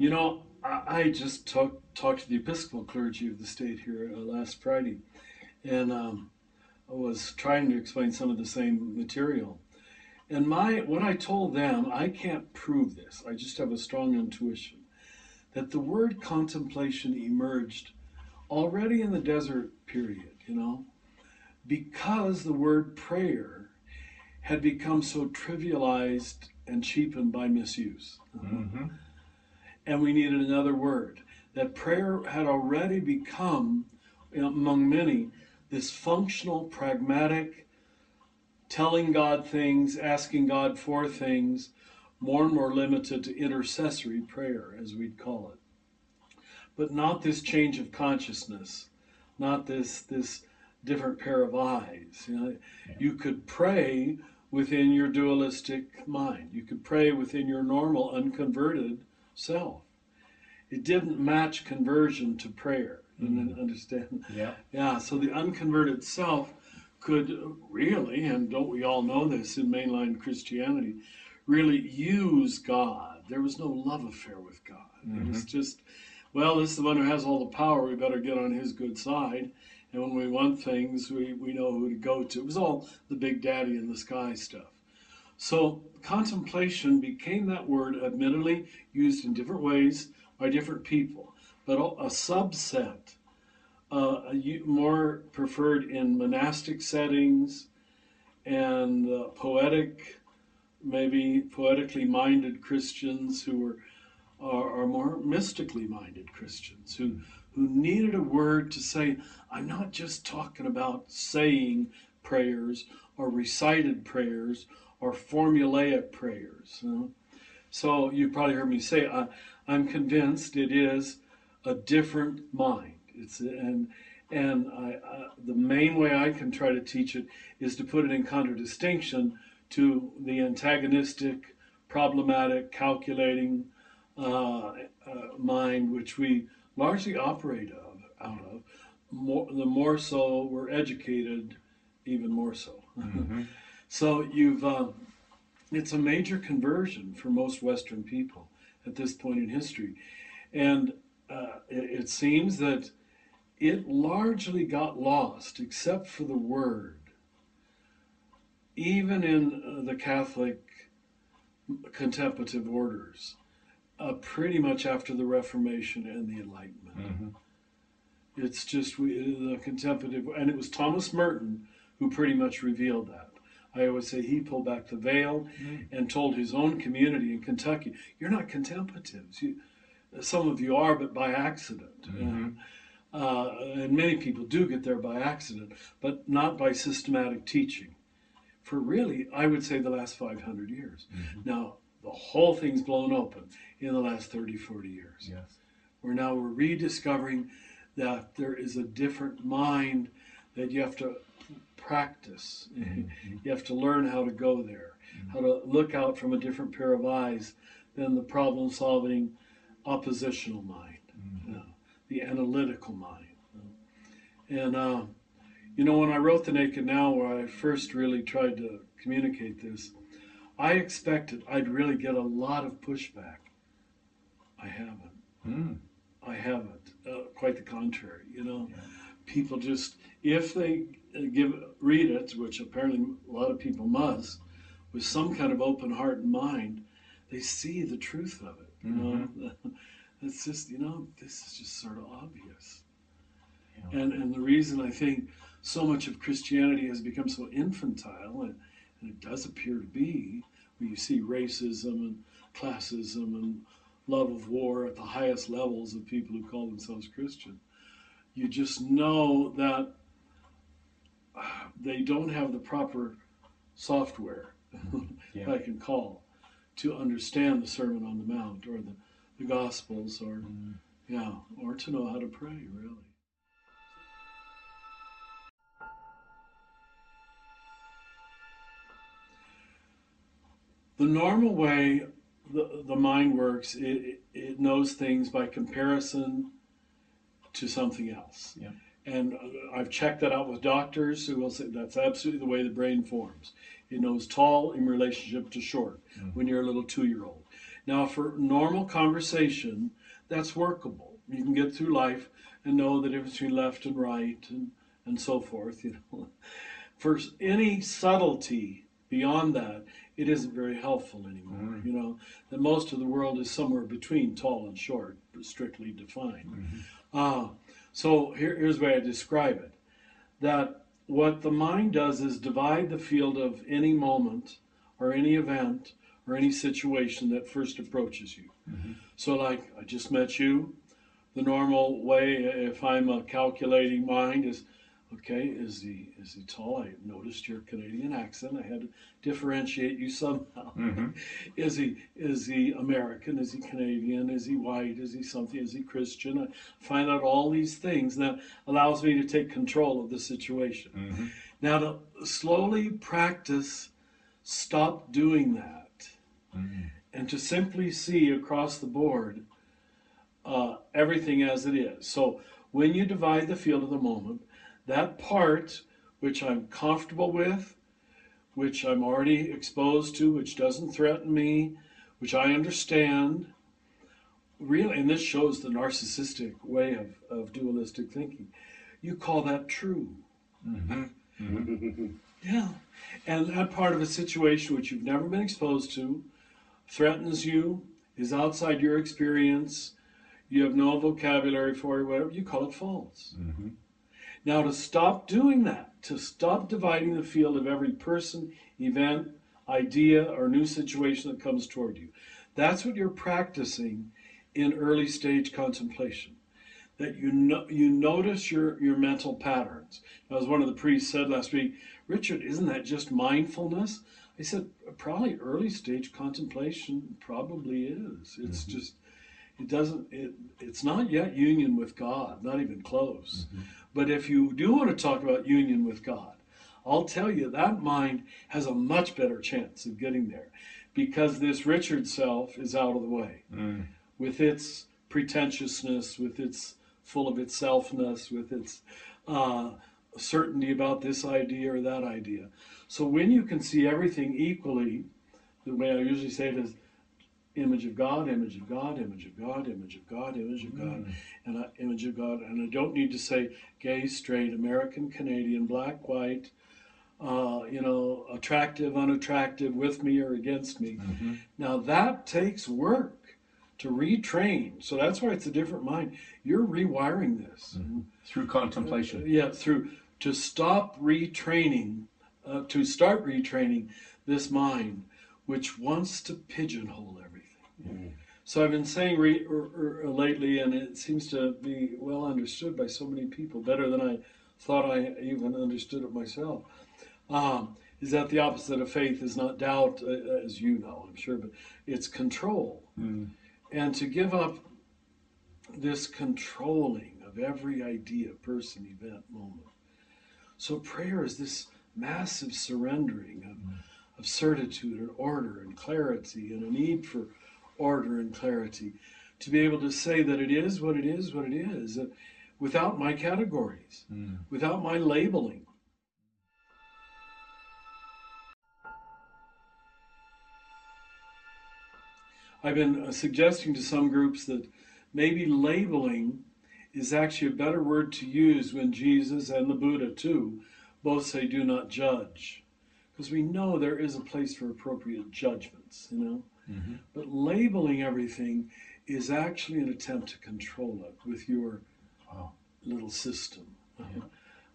You know, I, I just talk, talked to the Episcopal clergy of the state here uh, last Friday, and um, I was trying to explain some of the same material. And my what I told them, I can't prove this. I just have a strong intuition that the word contemplation emerged already in the desert period, you know, because the word prayer had become so trivialized and cheapened by misuse. Mm-hmm. And we needed another word. That prayer had already become, among many, this functional, pragmatic, telling God things, asking God for things, more and more limited to intercessory prayer, as we'd call it. But not this change of consciousness, not this this different pair of eyes. You, know, you could pray within your dualistic mind. You could pray within your normal unconverted self. It didn't match conversion to prayer. You Mhm. understand? Yeah. Yeah, so the unconverted self could really, and don't we all know this in mainline Christianity, really use God. There was no love affair with God. It was just, well, this is the one who has all the power. We better get on his good side. And when we want things, we, we know who to go to. It was all the big daddy in the sky stuff. So contemplation became that word, admittedly used in different ways by different people, but a subset uh, more preferred in monastic settings and uh, poetic, maybe poetically minded Christians who were are, are more mystically minded Christians who who needed a word to say, I'm not just talking about saying prayers or recited prayers or formulaic prayers. you know. So you probably heard me say, I, I'm convinced it is a different mind. It's and and I, uh, the main way I can try to teach it is to put it in contradistinction to the antagonistic, problematic, calculating uh, uh, mind which we largely operate of out of. More, the more so we're educated, even more so. Mhm. So you've um, it's a major conversion for most Western people at this point in history, and uh, it, it seems that it largely got lost, except for the word, even in uh, the Catholic contemplative orders, uh, pretty much after the Reformation and the Enlightenment. Mhm. It's just we, the contemplative, and it was Thomas Merton who pretty much revealed that. I always say he pulled back the veil Mm. and told his own community in Kentucky, "You're not contemplatives. You, some of you are, but by accident." Mhm. Uh, and many people do get there by accident, but not by systematic teaching. For really, I would say the last 500 years. Mhm. Now, the whole thing's blown open in the last 30, 40 years Yes. where now we're rediscovering that there is a different mind that you have to practice. Mhm. You have to learn how to go there, how to look out from a different pair of eyes than the problem solving oppositional mind, you know, the analytical mind. And, uh, you know, when I wrote The Naked Now, where I first really tried to communicate this, I expected I'd really get a lot of pushback. I haven't. Mm. I haven't. Uh, quite the contrary. You know, Yeah. people just if they uh, give read it, which apparently a lot of people must, with some kind of open heart and mind, they see the truth of it. You know, mm-hmm. it's just you know this is just sort of obvious. Yeah. And and the reason I think so much of Christianity has become so infantile, and, and it does appear to be, where you see racism and classism and love of war at the highest levels of people who call themselves Christian. You just know that they don't have the proper software, Yeah. I can call, to understand the Sermon on the Mount or the, the Gospels or Mm. yeah, or to know how to pray, really. The normal way the, the mind works, it, it, it knows things by comparison to something else. Yeah. And I've checked that out with doctors who will say that's absolutely the way the brain forms. It knows tall in relationship to short Mhm. when you're a little two year old. Now, for normal conversation, that's workable. You can get through life and know the difference between left and right and, and so forth. You know, for any subtlety beyond that, it isn't very helpful anymore. Mm. You know, that most of the world is somewhere between tall and short, strictly defined. Mhm. Uh, so here, here's the way I describe it that what the mind does is divide the field of any moment or any event or any situation that first approaches you. Mhm. So, like, I just met you. The normal way, if I'm a calculating mind, is okay, is he, is he tall? I noticed your Canadian accent. I had to differentiate you somehow. Mhm. Is he is he American? Is he Canadian? Is he white? Is he something? Is he Christian? I find out all these things that allows me to take control of the situation. Mhm. Now to slowly practice stop doing that Mhm. and to simply see across the board uh, everything as it is. So when you divide the field of the moment, that part which I'm comfortable with, which I'm already exposed to, which doesn't threaten me, which I understand, really, and this shows the narcissistic way of, of dualistic thinking, you call that true. Mhm. Mhm. Yeah. And that part of a situation which you've never been exposed to threatens you, is outside your experience, you have no vocabulary for it, whatever, you call it false. Mhm. Now, to stop doing that, to stop dividing the field of every person, event, idea, or new situation that comes toward you, that's what you're practicing in early stage contemplation. That you know, you notice your, your mental patterns. As one of the priests said last week, Richard, isn't that just mindfulness? I said, probably early stage contemplation probably is. It's Mhm. just, it doesn't, it, it's not yet union with God, not even close. Mhm. But if you do want to talk about union with God, I'll tell you that mind has a much better chance of getting there because this Richard self is out of the way Mhm. with its pretentiousness, with its full of itselfness, with its uh, certainty about this idea or that idea. So when you can see everything equally, the way I usually say it is image of God, image of God, image of God, image of God, image of God, Mhm. and I, image of God. And I don't need to say gay, straight, American, Canadian, black, white, uh, you know, attractive, unattractive, with me or against me. Mhm. Now that takes work to retrain. So that's why it's a different mind. You're rewiring this. Mhm. Through contemplation. Yeah, through to stop retraining, uh, to start retraining this mind, which wants to pigeonhole everything. So I've been saying re- er, er, lately, and it seems to be well understood by so many people, better than I thought I even understood it myself. Um, is that the opposite of faith is not doubt, uh, as you know, I'm sure, but it's control. Mhm. And to give up this controlling of every idea, person, event, moment. So prayer is this massive surrendering of, of certitude and order and clarity and a need for order and clarity to be able to say that it is what it is, what it is, uh, without my categories, Mhm. without my labeling. I've been uh, suggesting to some groups that maybe labeling is actually a better word to use when Jesus and the Buddha, too, both say, do not judge. Because we know there is a place for appropriate judgments, you know? Mhm. But labeling everything is actually an attempt to control it with your Wow. little system uh, Yeah.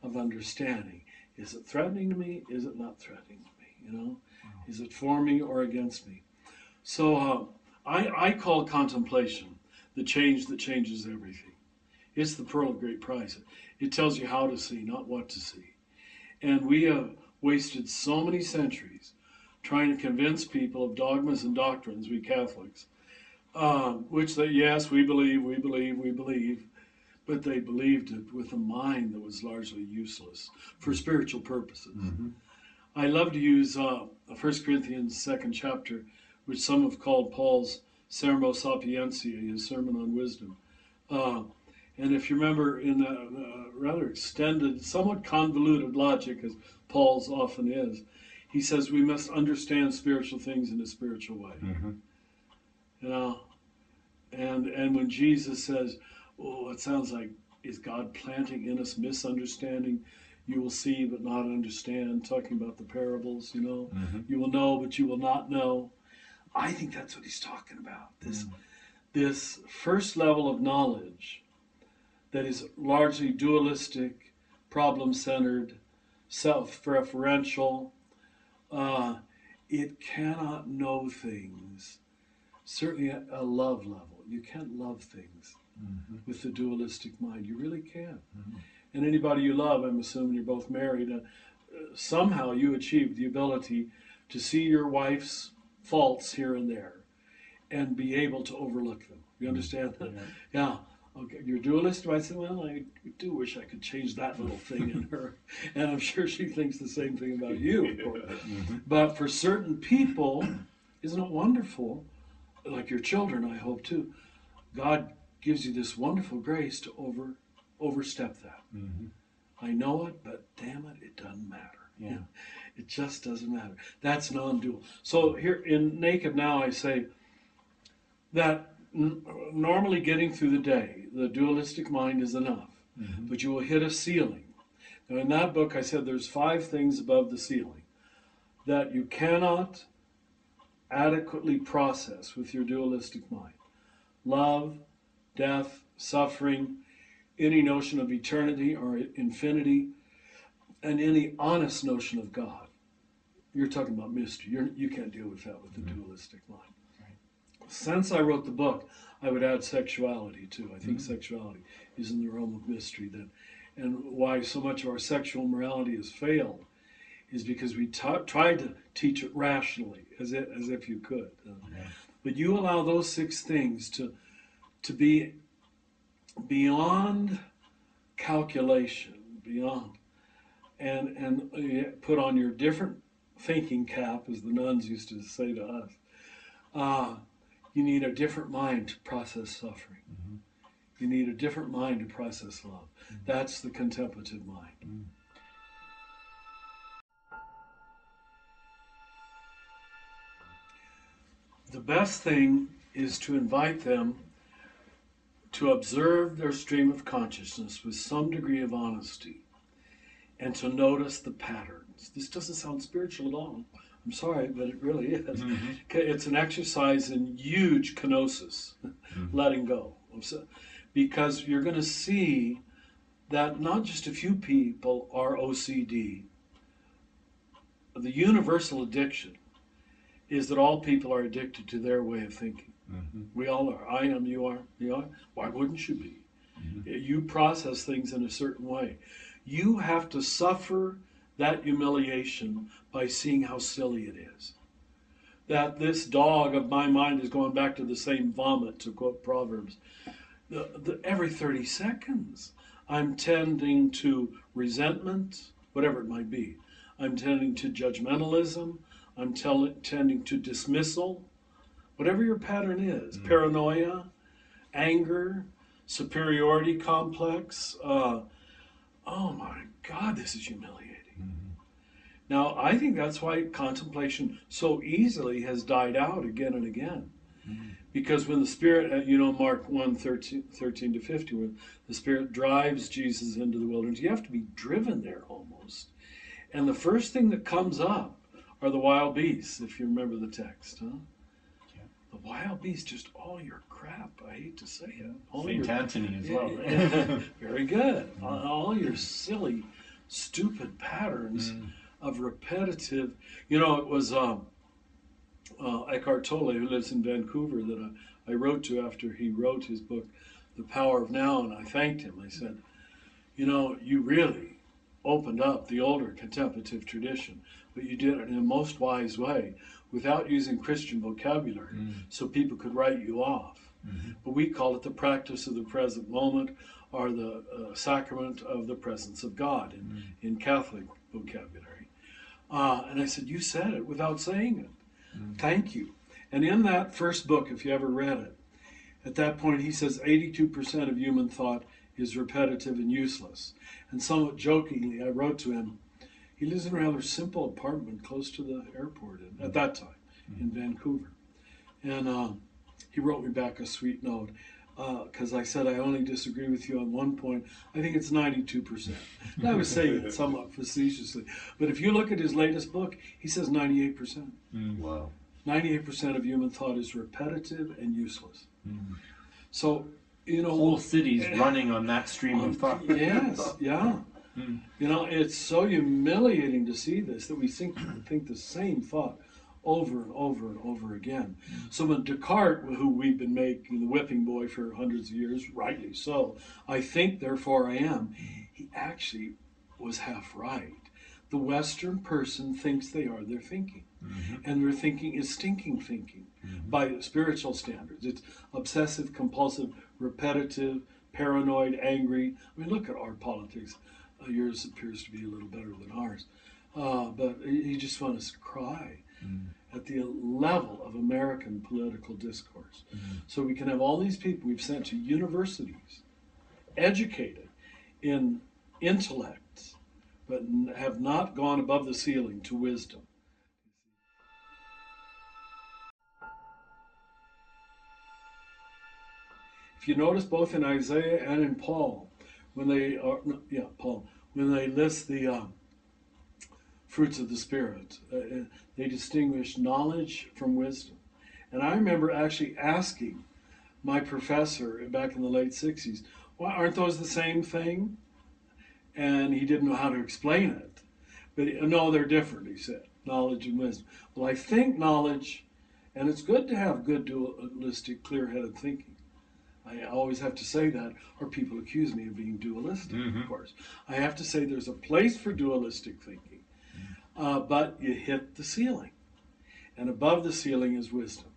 of understanding. Is it threatening to me? Is it not threatening to me? You know, Wow. is it for me or against me? So uh, I, I call contemplation the change that changes everything. It's the pearl of great price. It tells you how to see, not what to see. And we have wasted so many centuries trying to convince people of dogmas and doctrines, we Catholics, um, which that yes, we believe, we believe, we believe, but they believed it with a mind that was largely useless for spiritual purposes. Mhm. I love to use uh, 1 Corinthians second chapter, which some have called Paul's Sermo Sapientiae, his sermon on wisdom. Uh, and if you remember, in a, a rather extended, somewhat convoluted logic, as Paul's often is, he says we must understand spiritual things in a spiritual way. Mhm. You know, and and when Jesus says, "Oh, it sounds like is God planting in us misunderstanding?" You will see but not understand. Talking about the parables, you know, Mhm. you will know but you will not know. I think that's what he's talking about. This this first level of knowledge that is largely dualistic, problem centered, self referential. Uh, it cannot know things, certainly at a love level. You can't love things Mhm. with the dualistic mind. You really can't. Mhm. And anybody you love, I'm assuming you're both married, uh, somehow you achieved the ability to see your wife's faults here and there and be able to overlook them. You understand that? Yeah. Yeah. Okay. You're dualist. I said, well, I do wish I could change that little thing in her. And I'm sure she thinks the same thing about you. of course. Mhm. But for certain people, isn't it wonderful? Like your children, I hope too. God gives you this wonderful grace to over overstep that. Mhm. I know it, but damn it, it doesn't matter. Yeah. It just doesn't matter. That's non-dual. So here in Naked Now, I say that n- normally getting through the day, the dualistic mind is enough, Mhm. but you will hit a ceiling. Now, in that book, I said there's five things above the ceiling that you cannot adequately process with your dualistic mind love, death, suffering, any notion of eternity or infinity, and any honest notion of God. You're talking about mystery. You're, you can't deal with that with the dualistic mind. Since I wrote the book, I would add sexuality too. I think sexuality is in the realm of mystery. That, and why so much of our sexual morality has failed is because we ta tried to teach it rationally, as if, as if you could. Uh, but you allow those six things to to be beyond calculation, beyond, and and uh, put on your different thinking cap, as the nuns used to say to us. Uh, you need a different mind to process suffering. Mhm. You need a different mind to process love. That's the contemplative mind. Mm. The best thing is to invite them to observe their stream of consciousness with some degree of honesty and to notice the patterns. This doesn't sound spiritual at all. I'm sorry, but it really is. Mhm. It's an exercise in huge kenosis, letting go. Because you're going to see that not just a few people are OCD. The universal addiction is that all people are addicted to their way of thinking. Mhm. We all are. I am, you are, you are. Why wouldn't you be? You process things in a certain way. You have to suffer that humiliation by seeing how silly it is. That this dog of my mind is going back to the same vomit, to quote Proverbs. The, the, every 30 seconds, I'm tending to resentment, whatever it might be. I'm tending to judgmentalism. I'm tell, tending to dismissal. Whatever your pattern is, paranoia, anger, superiority complex. Uh, oh my God, this is humiliating. Now, I think that's why contemplation so easily has died out again and again. Because when the Spirit, uh, you know, Mark 1 13, 13 to 50, when the Spirit drives Jesus into the wilderness, you have to be driven there almost. And the first thing that comes up are the wild beasts, if you remember the text. Huh? Yeah. The wild beasts, just all your crap. I hate to say it. All Saint your Anthony as well. Right? Very good. All- All your silly, stupid patterns Mm. Of repetitive. You know, it was um, uh, Eckhart Tolle, who lives in Vancouver, that I, I wrote to after he wrote his book, The Power of Now, and I thanked him. I said, You know, you really opened up the older contemplative tradition, but you did it in a most wise way without using Christian vocabulary Mm. so people could write you off. Mhm. But we call it the practice of the present moment or the uh, sacrament of the presence of God in, in Catholic vocabulary. Uh, and I said, You said it without saying it. Thank you. And in that first book, if you ever read it, at that point he says 82% of human thought is repetitive and useless. And somewhat jokingly, I wrote to him, he lives in a rather simple apartment close to the airport at, at that time in Vancouver. And um, he wrote me back a sweet note because I said I only disagree with you on one point. I think it's 92%. And I was saying it somewhat facetiously. But if you look at his latest book, he says 98%. Wow. 98% of human thought is repetitive and useless. Mm. So, you know, Whole cities running on that stream of thought. Yes, yeah. Mm. You know, it's so humiliating to see this that we think think the same thought over and over and over again. So when Descartes, who we've been making the whipping boy for hundreds of years, rightly so, I think therefore I am, he actually was half right. The Western person thinks they are their thinking. And their thinking is stinking thinking by spiritual standards. It's obsessive, compulsive, repetitive, paranoid, angry. I mean, look at our politics. Uh, yours appears to be a little better than ours. Uh, but you you just want to cry at the level of American political discourse. So we can have all these people we've sent to universities, educated in intellects, but have not gone above the ceiling to wisdom. If you notice both in Isaiah and in Paul, when they are, yeah, Paul, when they list the um, fruits of the Spirit, uh, uh, they distinguish knowledge from wisdom. And I remember actually asking my professor back in the late 60s, why aren't those the same thing? And he didn't know how to explain it. But he- no, they're different, he said, knowledge and wisdom. Well, I think knowledge, and it's good to have good dualistic, clear headed thinking. I always have to say that, or people accuse me of being dualistic, Mhm. of course. I have to say there's a place for dualistic thinking, uh, but you hit the ceiling. And above the ceiling is wisdom,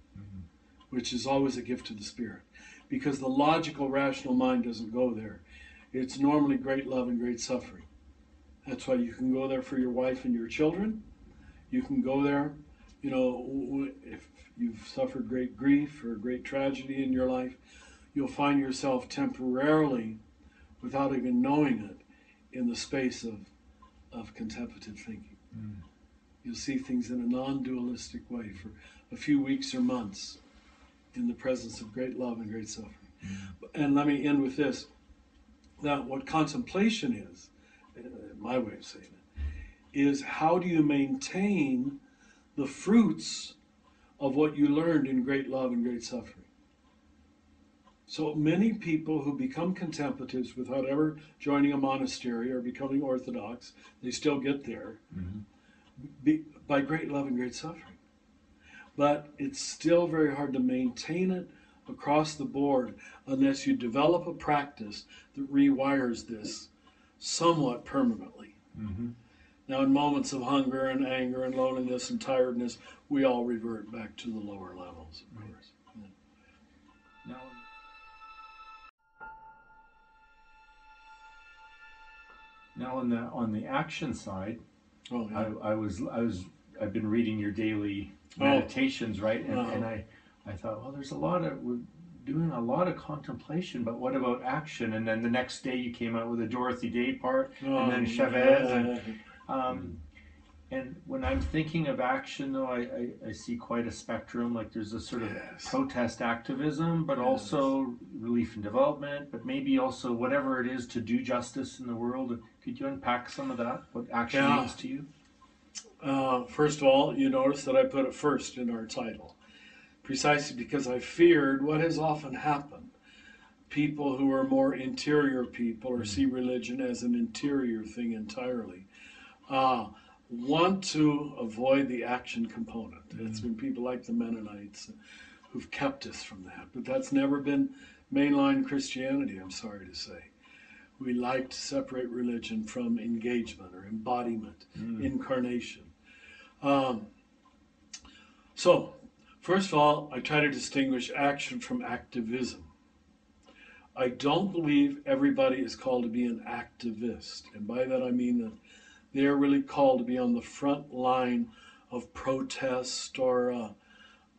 which is always a gift to the Spirit. Because the logical, rational mind doesn't go there. It's normally great love and great suffering. That's why you can go there for your wife and your children. You can go there, you know, if you've suffered great grief or great tragedy in your life, you'll find yourself temporarily, without even knowing it, in the space of, of contemplative thinking. You'll see things in a non dualistic way for a few weeks or months in the presence of great love and great suffering. And let me end with this. Now, what contemplation is, uh, my way of saying it, is how do you maintain the fruits of what you learned in great love and great suffering? So many people who become contemplatives without ever joining a monastery or becoming orthodox, they still get there be, by great love and great suffering. But it's still very hard to maintain it across the board unless you develop a practice that rewires this somewhat permanently. Mhm. Now, in moments of hunger and anger and loneliness and tiredness, we all revert back to the lower levels, of course. Now on the on the action side, Oh, yeah. I, I was I was I've been reading your daily Oh. meditations, right? And, Uh-huh. and I I thought, well, there's a lot of we're doing a lot of contemplation, but what about action? And then the next day you came out with a Dorothy Day part, and then Oh, Chavez, and um, and when I'm thinking of action, though, I, I, I see quite a spectrum. Like there's a sort of Yes. protest activism, but Yes. also relief and development, but maybe also whatever it is to do justice in the world. Could you unpack some of that? What action Yeah. means to you? Uh, first of all, you notice that I put it first in our title, precisely because I feared what has often happened. People who are more interior people or see religion as an interior thing entirely uh, want to avoid the action component. It's been people like the Mennonites who've kept us from that, but that's never been mainline Christianity, I'm sorry to say. We like to separate religion from engagement or embodiment, incarnation. Um, so, first of all, I try to distinguish action from activism. I don't believe everybody is called to be an activist, and by that I mean that they are really called to be on the front line of protest or uh,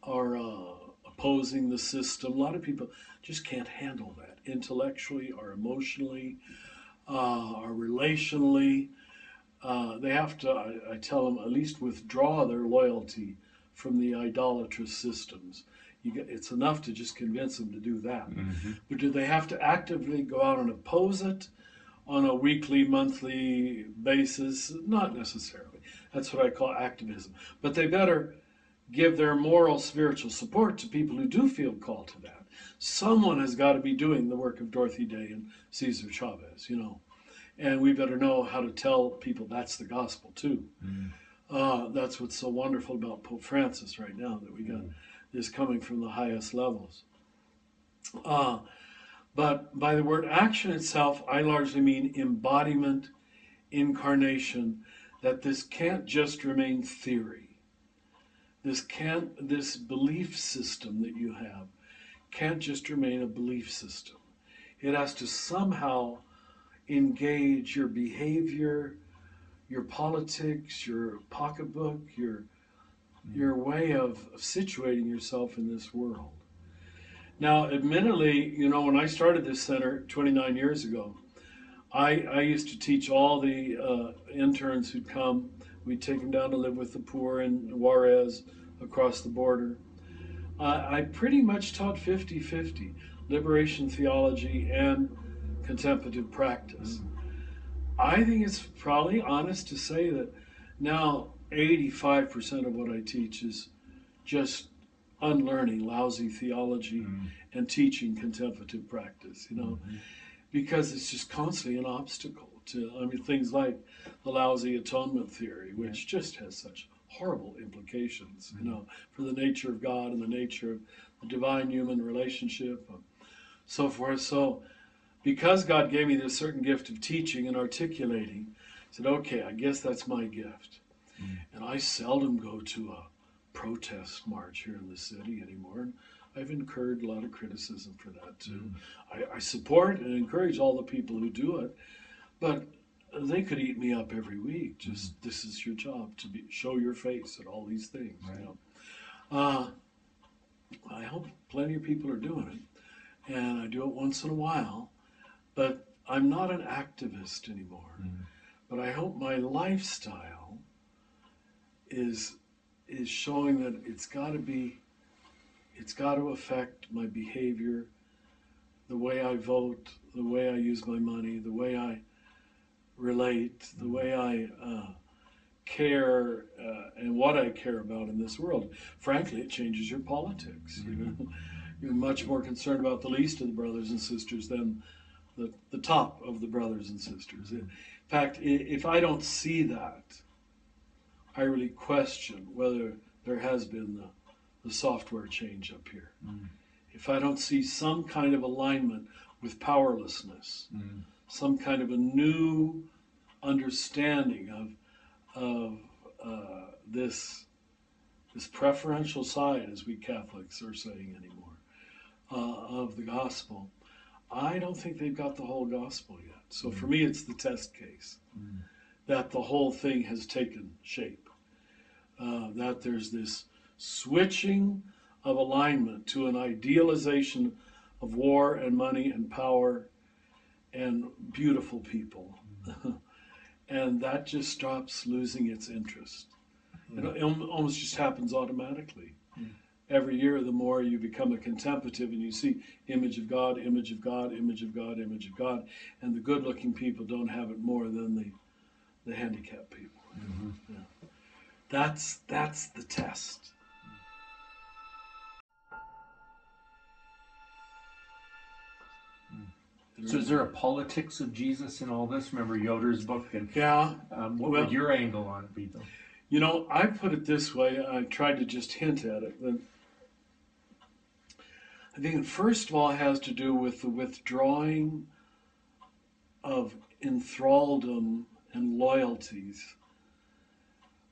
or uh, opposing the system. A lot of people just can't handle that intellectually or emotionally uh, or relationally. Uh, they have to, I, I tell them, at least withdraw their loyalty from the idolatrous systems. You get, it's enough to just convince them to do that. Mm-hmm. But do they have to actively go out and oppose it on a weekly, monthly basis? Not necessarily. That's what I call activism. But they better give their moral, spiritual support to people who do feel called to that. Someone has got to be doing the work of Dorothy Day and Cesar Chavez, you know. And we better know how to tell people that's the gospel too. Uh, that's what's so wonderful about Pope Francis right now that we got this coming from the highest levels. Uh, but by the word action itself, I largely mean embodiment, incarnation, that this can't just remain theory. This can't, this belief system that you have can't just remain a belief system. It has to somehow engage your behavior, your politics, your pocketbook, your your way of, of situating yourself in this world. Now, admittedly, you know, when I started this center 29 years ago, I, I used to teach all the uh, interns who'd come. We'd take them down to live with the poor in Juarez across the border. Uh, I pretty much taught 50 50 liberation theology and contemplative practice. I think it's probably honest to say that now 85% of what I teach is just unlearning lousy theology and teaching contemplative practice, you know, because it's just constantly an obstacle to, I mean, things like the lousy atonement theory, which just has such horrible implications, you mm-hmm. know, for the nature of God and the nature of the divine human relationship, and so forth. So, because God gave me this certain gift of teaching and articulating, I said, okay, I guess that's my gift. Mm-hmm. And I seldom go to a protest march here in the city anymore. And I've incurred a lot of criticism for that too. Mm-hmm. I, I support and encourage all the people who do it, but they could eat me up every week. Just this is your job to be show your face at all these things. Right. You know, uh, I hope plenty of people are doing it, and I do it once in a while. But I'm not an activist anymore. But I hope my lifestyle is is showing that it's got to be it's got to affect my behavior the way i vote the way i use my money the way i relate the way i uh, care uh, and what i care about in this world. Frankly it changes your politics you know. You're much more concerned about the least of the brothers and sisters than the, the top of the brothers and sisters. In fact if i don't see that I really question whether there has been the, the software change up here. If I don't see some kind of alignment with powerlessness, some kind of a new understanding of of uh, this this preferential side, as we Catholics are saying anymore, uh, of the gospel, I don't think they've got the whole gospel yet. So for me, it's the test case that the whole thing has taken shape. Uh, that there's this switching of alignment to an idealization of war and money and power and beautiful people. and that just stops losing its interest. Hmm. It al- almost just happens automatically. Hmm. Every year, the more you become a contemplative and you see image of God, image of God, image of God, image of God, and the good looking people don't have it more than the, the handicapped people. Mm-hmm. Yeah. That's, that's the test. So, is there a politics of Jesus in all this? Remember Yoder's book, and Yeah, um, what Well- would your angle on it be, though? You know, I put it this way. I tried to just hint at it. That I think it first of all has to do with the withdrawing of enthralldom and loyalties.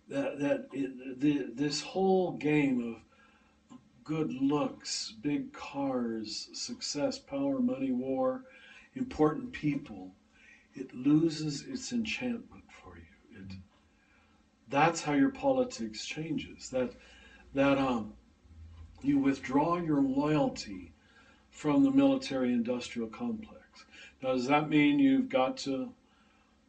That that it, the, this whole game of good looks, big cars, success, power, money, war, important people, it loses its enchantment for you. It that's how your politics changes. That that um, you withdraw your loyalty from the military-industrial complex. Now, does that mean you've got to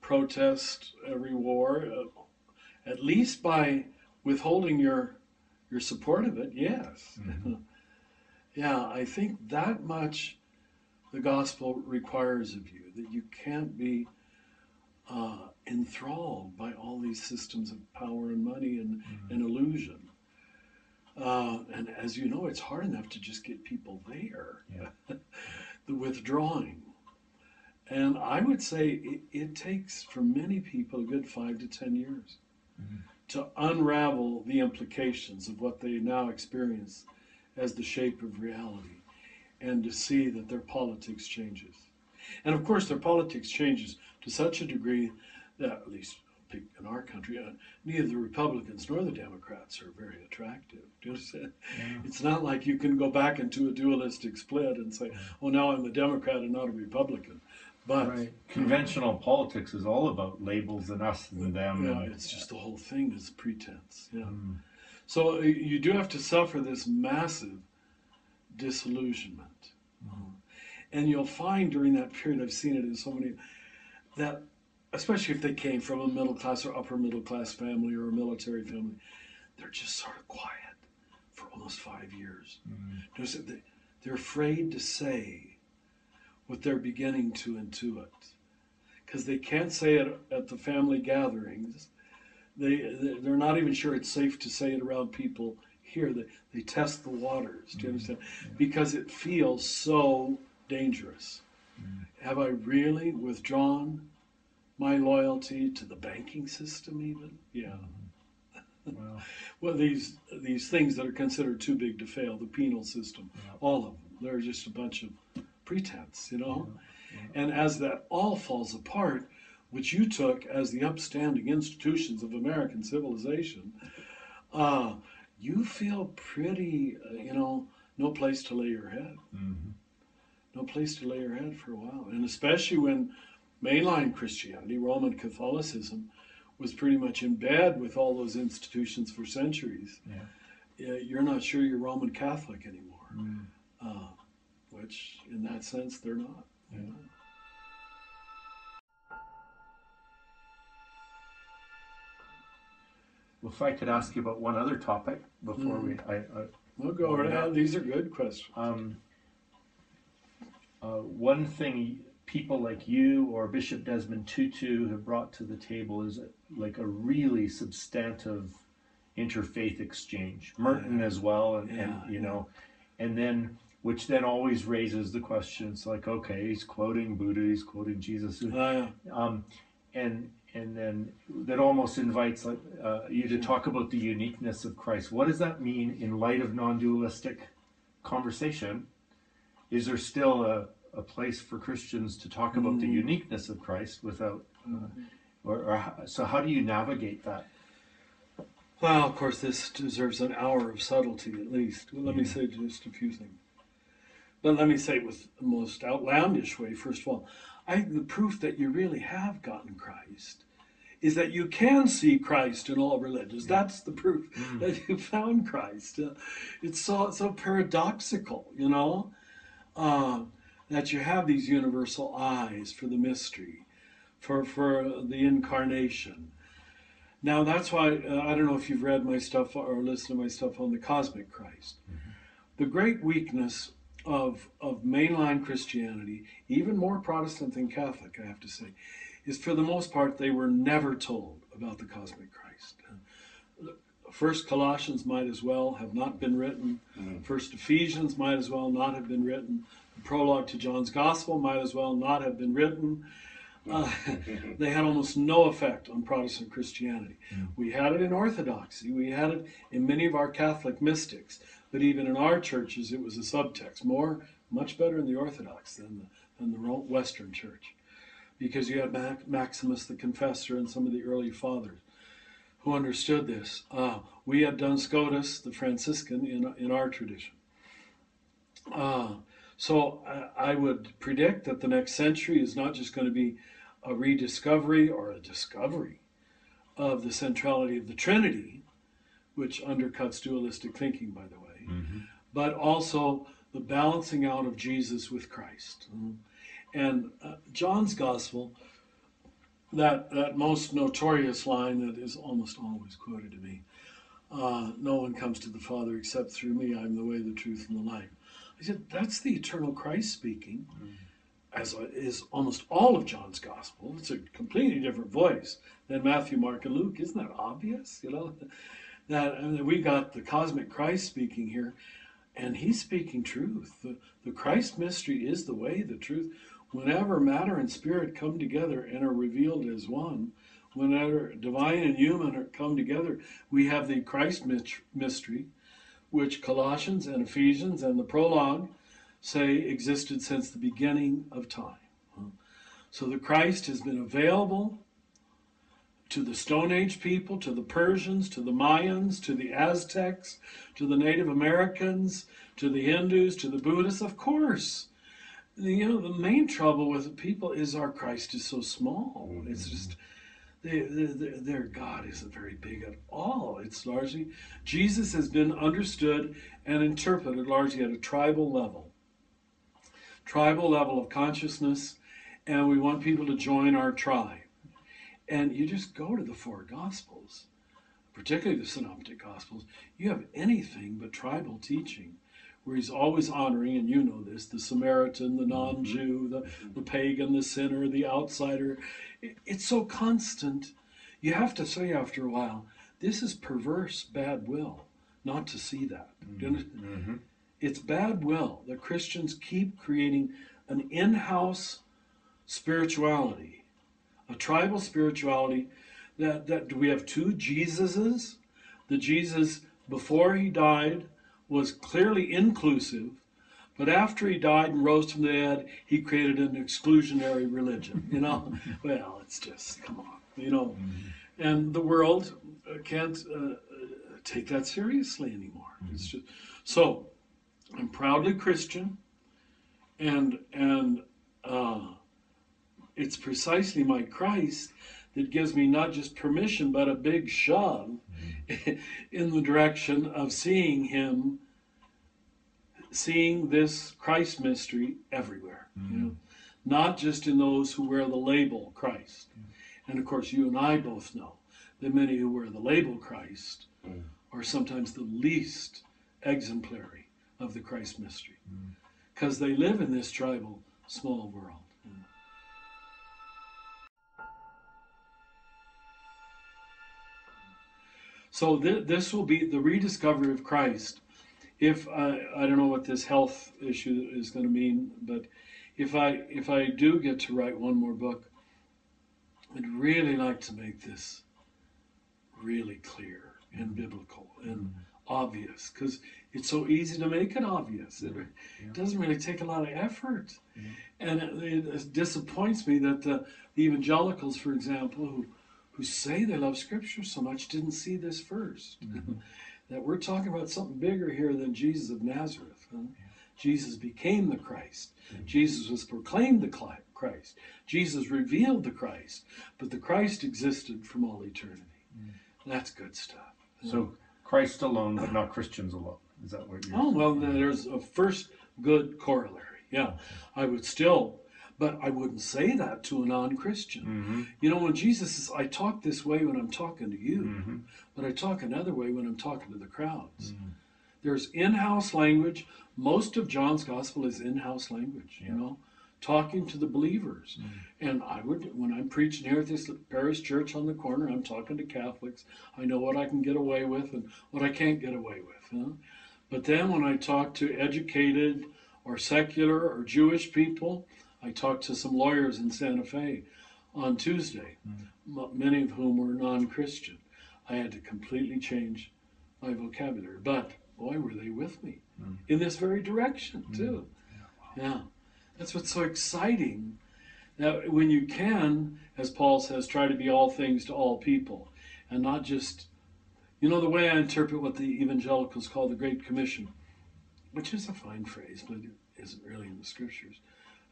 protest every war? Uh, at least by withholding your your support of it, yes. Yeah, I think that much the gospel requires of you that you can't be uh, enthralled by all these systems of power and money and, and illusion. Uh, and as you know, it's hard enough to just get people there. Yeah. the withdrawing. And I would say it, it takes for many people a good five to ten years Mhm. to unravel the implications of what they now experience as the shape of reality and to see that their politics changes. And of course, their politics changes to such a degree that, at least in our country, uh, neither the Republicans nor the Democrats are very attractive. Do you understand? Yeah. It's not like you can go back into a dualistic split and say, oh, now I'm a Democrat and not a Republican. But Right. Conventional politics is all about labels and us and them. yeah, and, it's just the whole thing is pretense. Yeah. Mm. So uh, you do have to suffer this massive disillusionment. Mm-hmm. And you'll find during that period, I've seen it in so many, that especially if they came from a middle class or upper middle class family or a military family, they're just sort of quiet for almost five years. Mm. They- They're afraid to say what they're beginning to intuit because they can't say it at the family gatherings. They- they're not even sure it's safe to say it around people here. They they test the waters. Do you understand? Because it feels so dangerous. Have I really withdrawn my loyalty to the banking system? Even yeah. Well, Well, these these things that are considered too big to fail, the penal system, Yeah. all of them, they're just a bunch of pretense, you know. Yeah, And as that all falls apart, which you took as the upstanding institutions of American civilization, uh, you feel pretty, uh, you know, no place to lay your head, Mhm. no place to lay your head for a while, and especially when mainline Christianity, Roman Catholicism, was pretty much in bed with all those institutions for centuries. Yeah. Yeah, you're not sure you're Roman Catholic anymore, Mm. uh, which in that sense they're not. you know. Well, if I could ask you about one other topic before we, I, I, We'll go yeah. These are good questions. Um, uh, one thing people like you or Bishop Desmond Tutu have brought to the table is like a really substantive interfaith exchange. Merton as well, and, Yeah, and you yeah. know, and then which then always raises the question. It's like, okay, he's quoting Buddha, he's quoting Jesus, Uh, um, and and then that almost invites uh, you to talk about the uniqueness of Christ. What does that mean in light of non-dualistic conversation? Is there still a, a place for Christians to talk about the Mm. uniqueness of Christ without, uh, or, or so how do you navigate that? well, of course, this deserves an hour of subtlety at least. Well, let me say just a few things. But let me say it with the most outlandish way. First of all, I the proof that you really have gotten Christ is that you can see Christ in all religions. That's the proof Mm. that you found Christ. Uh, it's so so paradoxical, you know, uh, that you have these universal eyes for the mystery, for for the incarnation. Now that's why uh, I don't know if you've read my stuff or listened to my stuff on the cosmic Christ. The great weakness of of mainline Christianity, even more Protestant than Catholic, I have to say, is for the most part they were never told about the cosmic Christ. First Colossians might as well have not been written. Mm-hmm. First Ephesians might as well not have been written. The prologue to John's Gospel might as well not have been written. Mm-hmm. Uh, they had almost no effect on Protestant Christianity. Mm-hmm. We had it in Orthodoxy, we had it in many of our Catholic mystics, but even in our churches, it was a subtext. More, much better in the Orthodox than the, than the Western Church, because you had Mac- Maximus the Confessor and some of the early fathers who understood this. Uh, we had Duns Scotus, the Franciscan, in, in our tradition. Uh, so I, I would predict that the next century is not just going to be a rediscovery or a discovery of the centrality of the Trinity, which undercuts dualistic thinking, by the way, but also the balancing out of Jesus with Christ. And uh, John's Gospel, that, that most notorious line that is almost always quoted to me uh, no one comes to the Father except through me. I'm the way, the truth, and the life. I said, that's the eternal Christ speaking, as is almost all of John's gospel. It's a completely different voice than Matthew, Mark, and Luke. Isn't that obvious? You know, that mean, we got the cosmic Christ speaking here, and he's speaking truth. The, the Christ mystery is the way, the truth. Whenever matter and spirit come together and are revealed as one, whenever divine and human are come together, we have the Christ mystery, which Colossians and Ephesians and the prologue say existed since the beginning of time. So the Christ has been available to the Stone Age people, to the Persians, to the Mayans, to the Aztecs, to the Native Americans, to the Hindus, to the Buddhists, of course. You know, the main trouble with people is our Christ is so small. Mm-hmm. It's just they, they, their God isn't very big at all. It's largely, Jesus has been understood and interpreted largely at a tribal level. Tribal level of consciousness, and we want people to join our tribe. And you just go to the four Gospels, particularly the Synoptic Gospels, you have anything but tribal teaching where he's always honoring, and you know this, the Samaritan, the mm-hmm. non Jew, the, mm-hmm. the pagan, the sinner, the outsider. It's so constant. You have to say after a while, this is perverse bad will not to see that. Mm-hmm. mm-hmm. It's bad will that Christians keep creating an in house spirituality, a tribal spirituality. That, that we have two Jesuses? The Jesus before he died was clearly inclusive, but after he died and rose from the dead, he created an exclusionary religion. You know, well, it's just come on, you know, mm-hmm. and the world uh, can't uh, take that seriously anymore. Mm-hmm. It's just so. I'm proudly Christian, and and uh, it's precisely my Christ that gives me not just permission but a big shove in the direction of seeing him, seeing this Christ mystery everywhere. Mm-hmm. You know? Not just in those who wear the label Christ. Mm-hmm. And of course, you and I both know that many who wear the label Christ mm-hmm. are sometimes the least exemplary of the Christ mystery because mm. they live in this tribal small world. So th- this will be the rediscovery of Christ. If I, I don't know what this health issue is going to mean, but if I if I do get to write one more book, I'd really like to make this really clear and biblical and mm-hmm. obvious because it's so easy to make it obvious. It, yeah. doesn't really take a lot of effort, mm-hmm. and it, it, disappoints me that the, the evangelicals, for example, who who say they love Scripture so much didn't see this 1st mm-hmm. that we're talking about something bigger here than Jesus of Nazareth. Huh? Yeah. Jesus became the Christ. Mm-hmm. Jesus was proclaimed the Christ. Jesus revealed the Christ, but the Christ existed from all eternity. Mm-hmm. That's good stuff. So Christ alone, but not Christians alone. Is that what you're? Oh well, there's a first good corollary. Yeah, I would still but I wouldn't say that to a non Christian. Mm-hmm. You know, when Jesus says, I talk this way when I'm talking to you, mm-hmm. but I talk another way when I'm talking to the crowds. Mm-hmm. There's in house language. Most of John's gospel is in house language, yeah. you know, talking to the believers. Mm-hmm. And I would, when I'm preaching here at this parish church on the corner, I'm talking to Catholics. I know what I can get away with and what I can't get away with. Huh? But then when I talk to educated or secular or Jewish people, I talked to some lawyers in Santa Fe on Tuesday, mm. many of whom were non Christian. I had to completely change my vocabulary, but boy, were they with me mm. in this very direction, hmm. too. Yeah, wow. yeah, that's what's so exciting. Now, when you can, as Paul says, try to be all things to all people and not just, you know, the way I interpret what the evangelicals call the Great Commission, which is a fine phrase, but it isn't really in the scriptures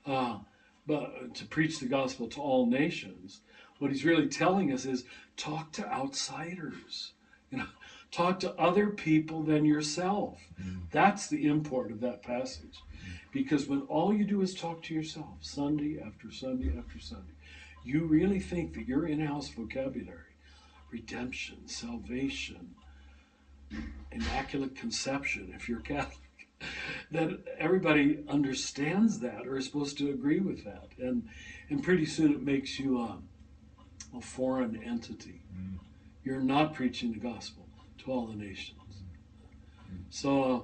uh, but to preach the gospel to all nations. What he's really telling us is talk to outsiders. You know, talk to other people than yourself. Mm. That's the import of that passage. Because when all you do is talk to yourself, Sunday after Sunday after Sunday, you really think that your in-house vocabulary, redemption, salvation, immaculate conception, if you're Catholic, that everybody understands that or is supposed to agree with that, and and pretty soon it makes you a, a foreign entity. You're not preaching the gospel to all the nations. So uh,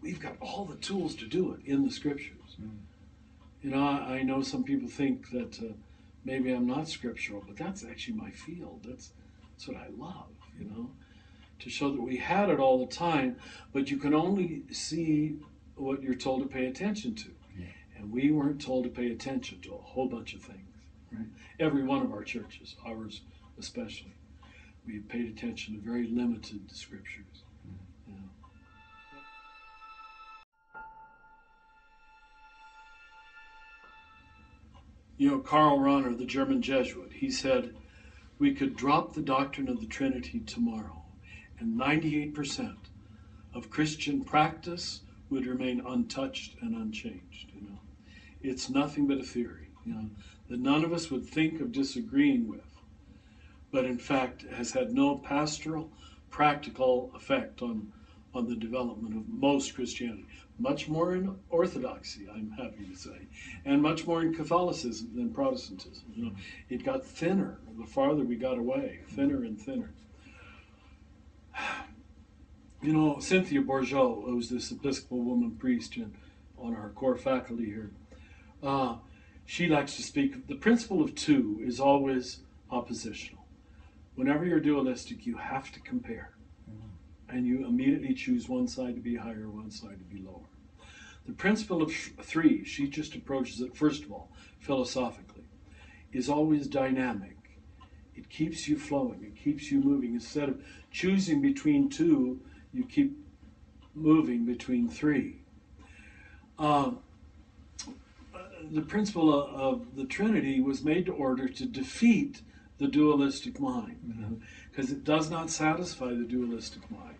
we've got all the tools to do it in the scriptures. You know, I, I know some people think that uh, maybe I'm not scriptural, but that's actually my field. That's that's what I love. You know, to show that we had it all the time, but you can only see what you're told to pay attention to. Yeah. And we weren't told to pay attention to a whole bunch of things. Right? Every one of our churches, ours especially, we paid attention to very limited scriptures. Mm-hmm. You know. You know, Karl Rahner, the German Jesuit, he said, we could drop the doctrine of the Trinity tomorrow, and 98% of Christian practice would remain untouched and unchanged. You know, it's nothing but a theory. You know, that none of us would think of disagreeing with, but in fact has had no pastoral, practical effect on on the development of most Christianity. Much more in Orthodoxy, I'm happy to say, and much more in Catholicism than Protestantism. You know, it got thinner the farther we got away, thinner and thinner. You know, Cynthia Bourgeault, who's this Episcopal woman priest in, on our core faculty here, uh, she likes to speak. The principle of two is always oppositional. Whenever you're dualistic, you have to compare and you immediately choose one side to be higher, one side to be lower. The principle of three, she just approaches it, first of all, philosophically, is always dynamic. It keeps you flowing, it keeps you moving. Instead of choosing between two, you keep moving between three. Uh, the principle of, of the Trinity was made to order to defeat the dualistic mind because it does not satisfy the dualistic mind.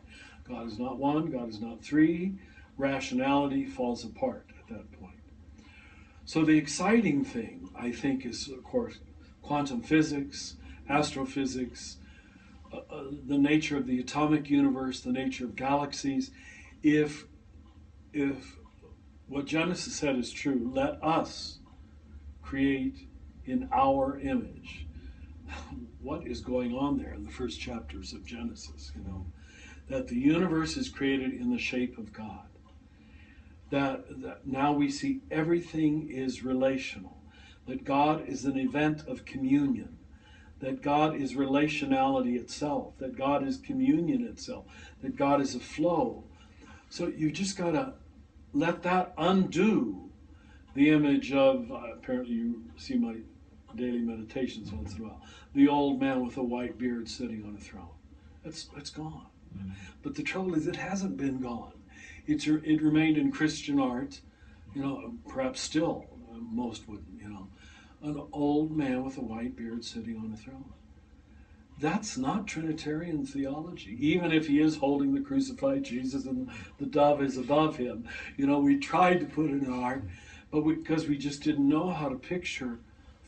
God is not one, God is not three. Rationality falls apart at that point. So, the exciting thing, I think, is, of course, quantum physics, astrophysics, uh, uh, the nature of the atomic universe, the nature of galaxies. If, if what Genesis said is true, let us create in our image what is going on there in the first chapters of Genesis, you know, that the universe is created in the shape of God. That, that now we see everything is relational, that God is an event of communion, that God is relationality itself, that God is communion itself, that God is a flow. So you just got to let that undo the image of, uh, apparently, you see my daily meditations once in a while, the old man with a white beard sitting on a throne. That's, that's gone. Mm-hmm. But the trouble is, it hasn't been gone. It's it remained in Christian art, you know, perhaps still, uh, most wouldn't, you know, an old man with a white beard sitting on a throne. That's not Trinitarian theology, even if he is holding the crucified Jesus and the dove is above him. You know, we tried to put it in art, but because we, we just didn't know how to picture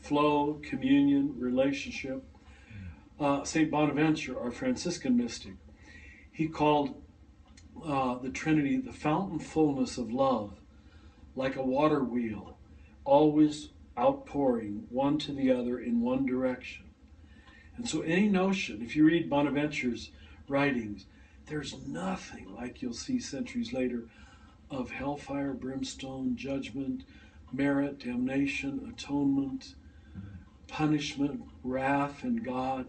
flow, communion, relationship. Uh, St. Bonaventure, our Franciscan mystic, he called uh, the Trinity the fountain fullness of love, like a water wheel, always outpouring one to the other in one direction. And so, any notion, if you read Bonaventure's writings, there's nothing like you'll see centuries later of hellfire, brimstone, judgment, merit, damnation, atonement, punishment, wrath, and God.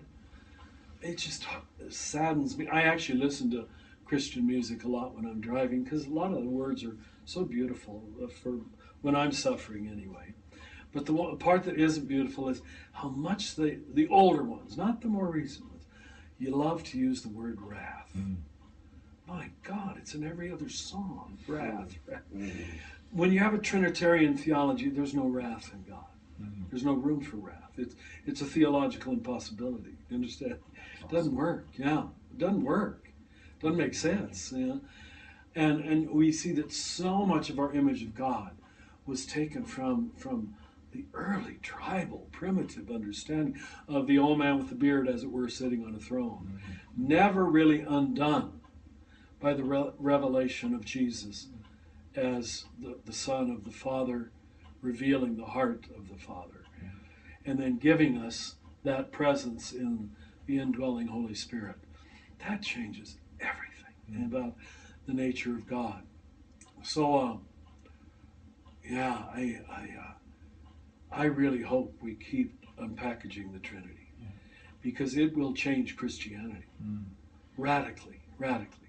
It just saddens me. I actually listen to Christian music a lot when I'm driving because a lot of the words are so beautiful uh, for when I'm suffering anyway. But the one, part that isn't beautiful is how much the the older ones, not the more recent ones, you love to use the word wrath. Mm. My God, it's in every other song. Wrath. wrath. When you have a Trinitarian theology, there's no wrath in God. Mm. There's no room for wrath. It's it's a theological impossibility. You understand? It doesn't work. Yeah, it doesn't work. It doesn't make sense. Yeah, and and we see that so much of our image of God was taken from from the early tribal primitive understanding of the old man with the beard, as it were, sitting on a throne, never really undone by the re- revelation of Jesus as the, the Son of the Father, revealing the heart of the Father, and then giving us that presence in the indwelling Holy Spirit. That changes everything about the nature of God. So, um, yeah, I, I, uh, I really hope we keep unpackaging the Trinity because it will change Christianity mm. radically, radically.